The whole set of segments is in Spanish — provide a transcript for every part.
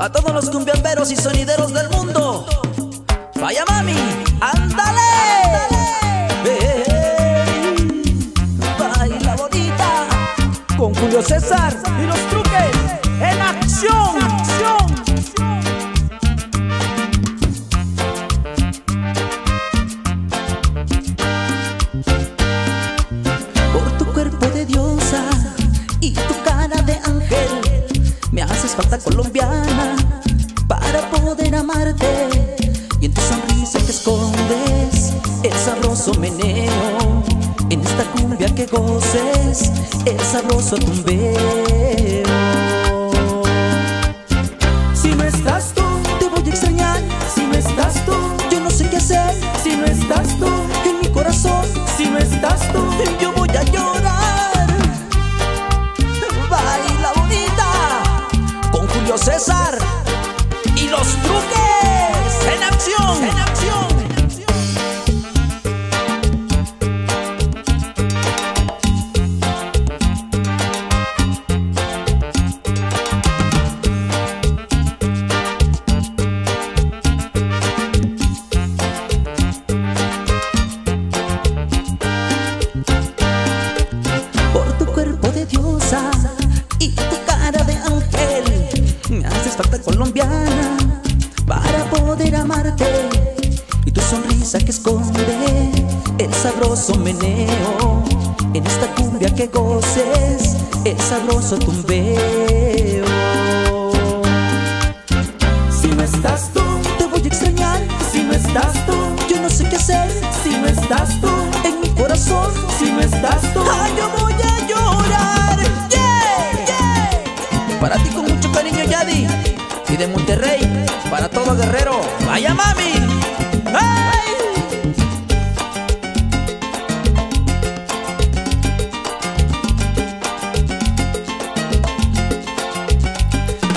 A todos los cumbiamberos y sonideros del mundo. Vaya mami, ándale. Baila bonita. Con Julio César y los truques en acción. Por tu cuerpo de diosa y tu cara de ángel, me haces falta colombiana para poder amarte. Y en tu sonrisa que escondes el sabroso meneo, en esta cumbia que goces el sabroso tumbeo. Si no estás tú, te voy a extrañar. Si no estás tú, yo no sé qué hacer. Si no estás tú, en mi corazón. Si no estás tú, yo por tu cuerpo de diosa y tu cara de ángel. Me haces falta colombiana poder amarte y tu sonrisa que esconde el sabroso meneo. En esta cumbia que goces el sabroso tumbeo. Si no estás tú, te voy a extrañar. Si no estás tú, yo no sé qué hacer. Si no estás tú, en mi corazón. Si no estás tú, ay, yo voy a llorar. Yeah, yeah. Para ti con mucho cariño, Yadi. Y de Monterrey, para todo guerrero. Vaya mami. ¡Hey!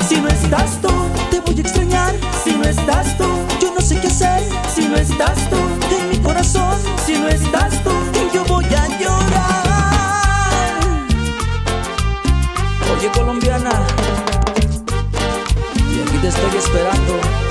Si no estás tú, te voy a extrañar. Si no estás tú, yo no sé qué hacer. Si no estás tú, en mi corazón. Si no estás tú, yo voy a llorar. Oye, colombiana, estoy esperando.